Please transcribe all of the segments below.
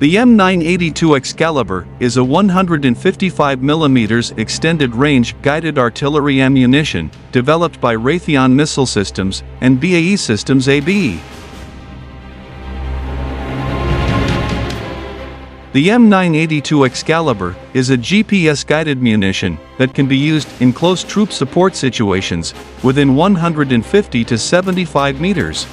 The M982 Excalibur is a 155mm extended range guided artillery ammunition developed by Raytheon Missile Systems and BAE Systems AB. The M982 Excalibur is a GPS-guided munition that can be used in close troop support situations within 150 to 75 meters.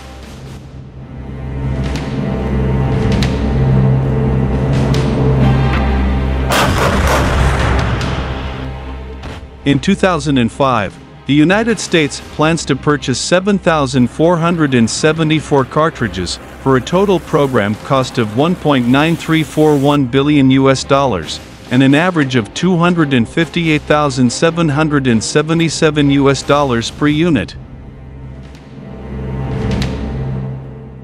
In 2005, the United States plans to purchase 7,474 cartridges for a total program cost of 1.9341 billion US dollars and an average of 258,777 US dollars per unit.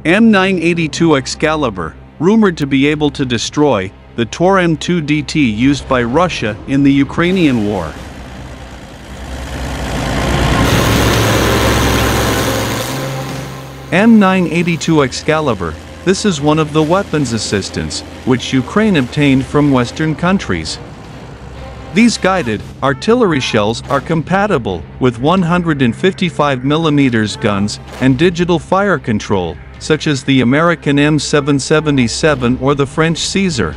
M982 Excalibur, rumored to be able to destroy the Tor M2DT used by Russia in the Ukrainian war. M982 Excalibur, this is one of the weapons assistance which Ukraine obtained from Western countries. These guided artillery shells are compatible with 155mm guns and digital fire control, such as the American M777 or the French Caesar.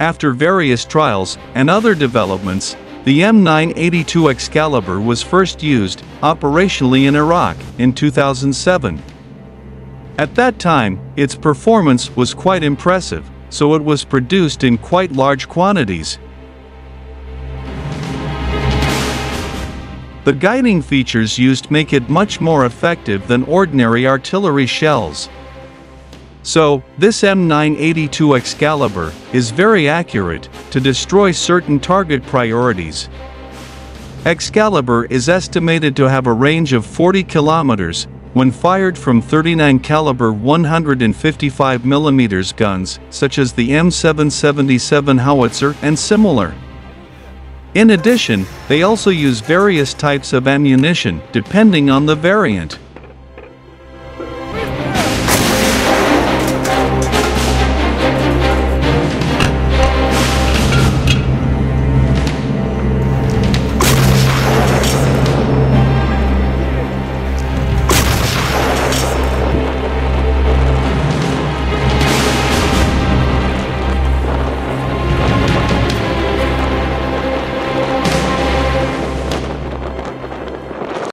After various trials and other developments, the M982 Excalibur was first used operationally in Iraq in 2007. At that time, its performance was quite impressive, so it was produced in quite large quantities. The guiding features used make it much more effective than ordinary artillery shells. So, this M982 Excalibur is very accurate to destroy certain target priorities. Excalibur is estimated to have a range of 40 kilometers when fired from 39 caliber 155mm guns such as the M777 howitzer and similar. In addition, they also use various types of ammunition depending on the variant.